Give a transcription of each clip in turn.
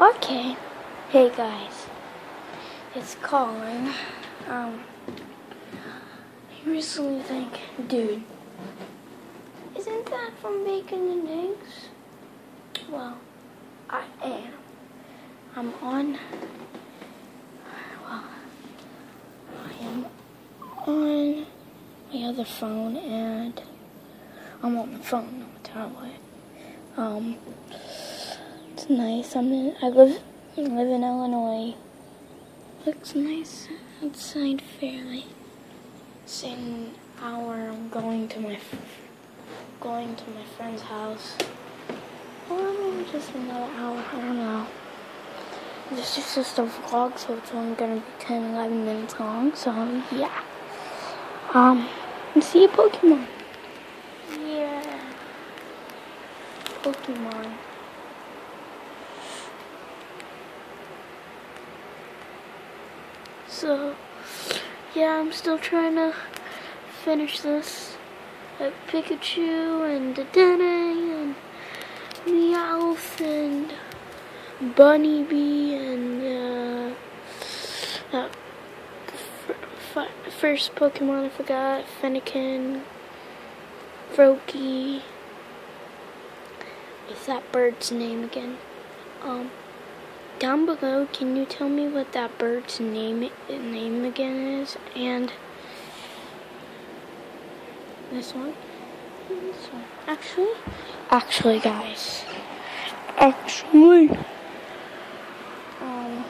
Okay. Hey guys. It's Colin. Um I recently think dude isn't that from Bacon and Eggs? Well, I am. I'm on well I am on my other phone and I'm on the phone, not the tablet. Um nice. I'm in, I live live in Illinois. Looks nice outside fairly. An hour I'm going to my going to my friend's house. Or maybe just another hour, I don't know. This is just a vlog, so it's only gonna be 10, 11 minutes long, so yeah. Um, see a Pokemon. Yeah. Pokemon. So, yeah, I'm still trying to finish this. Like Pikachu and Dedenne and Meowth and Bunnelby and uh, uh, first Pokemon I forgot, Fennekin, Froakie. What's that bird's name again? Um, down below, can you tell me what that bird's name name again is? And this one, this one. Actually, actually, guys, actually, um,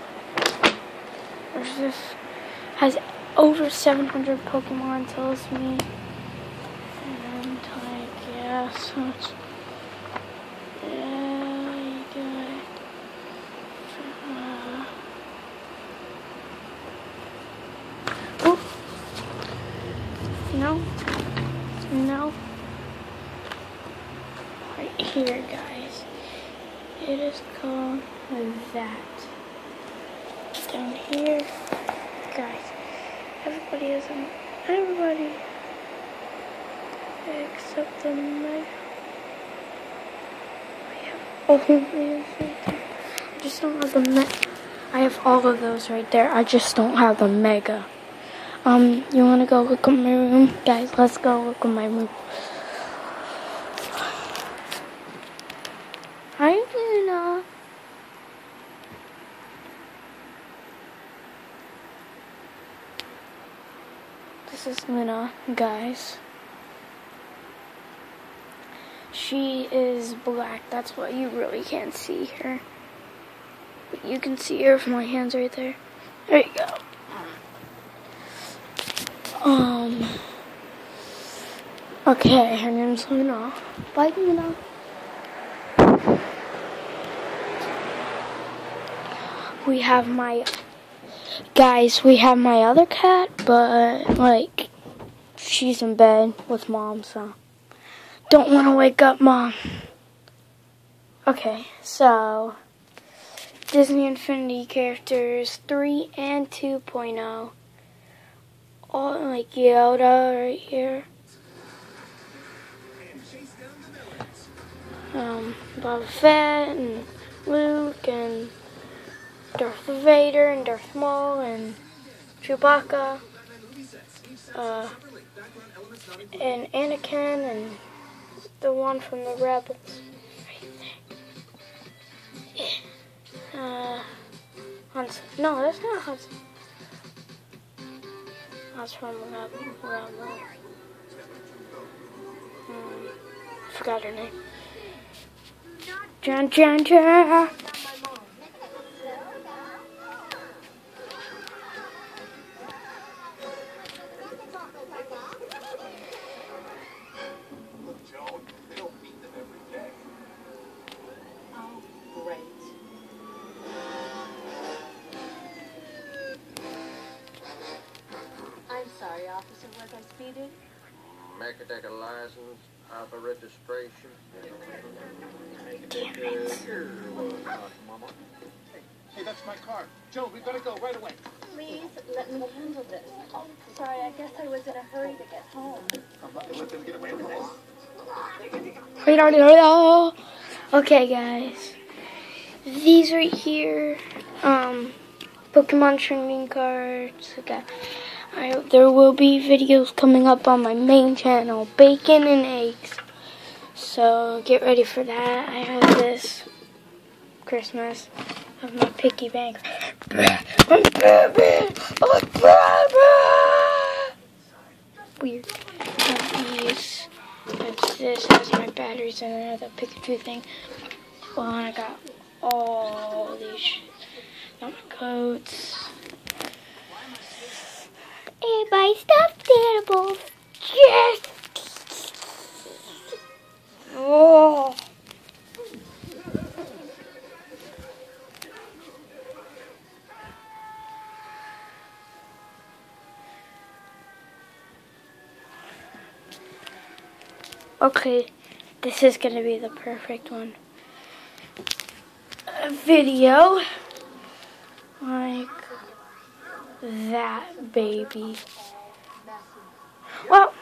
there's this has over 700 Pokemon. Tells me, and like yeah, so it's. No. No. Right here, guys. It is called that. Down here, guys. Everybody is in. Everybody. Except the these right there. I just don't have the Mega. I have all of those right there. I just don't have the Mega. Um, you wanna go look at my room? Guys, let's go look at my room. Hi, Luna. This is Luna, guys. She is black. That's why you really can't see her. But you can see her from my hands right there. There you go. Um. Okay, her name's Luna. Bye, Luna. We have my guys. We have my other cat, but like she's in bed with mom, so don't want to wake up mom. Okay, so Disney Infinity characters 3 and 2.0 all like Yoda right here. Um, Boba Fett and Luke and Darth Vader and Darth Maul and Chewbacca. Uh, and Anakin and the one from the Rebels. Uh, Hanson. No, that's not Hanson. That's from around, around there. Um, forgot her name. Jan Jan Jan. Make a take a license, have a registration. Hey, that's my car. Joe, we've got to go right away. Please let me handle this. Oh, sorry, I guess I was in a hurry to get home. I'm not going to let them get away with this. Okay, guys. these right here, um, Pokemon training cards. Okay. I, there will be videos coming up on my main channel, Bacon and Eggs. So get ready for that. I have this Christmas of my piggy bank. Weird. These. This has my batteries it. The Pikachu thing. Well, I got all these. Got my coats. My stuffed animals. Yes. Oh. Okay, this is gonna be the perfect one. A video like that, baby. Well,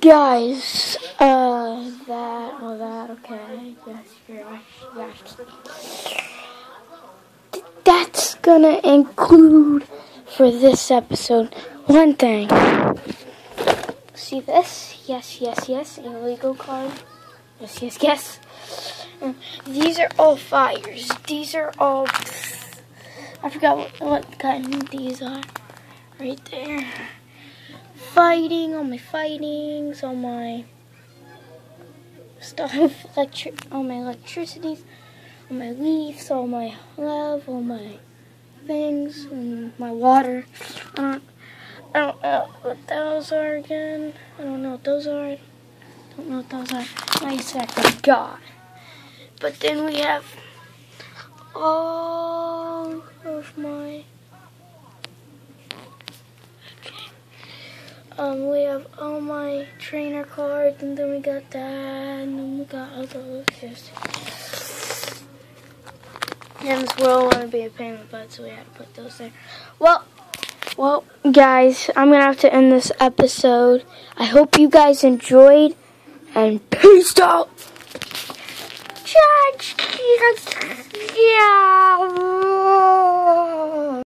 guys, uh, that, oh, that, okay, yes. That's gonna include for this episode one thing. See this? Yes, yes, yes. Illegal card. Yes, yes, yes. These are all fires. These are all. I forgot what, what kind these are. Right there. Fighting, all my fightings, all my stuff, electric, all my electricities, all my leaves, all my love, all my things, and my water. Uh, I don't know what those are again. I don't know what those are. I don't know what those are. I said I forgot. But then we have all of my. Okay. Um, we have all my trainer cards, and then we got that, and then we got those. Yes. And this world want to be a pain in the butt, so we had to put those there. Well. Well, guys, I'm going to have to end this episode. I hope you guys enjoyed, and peace out. Judge, yeah.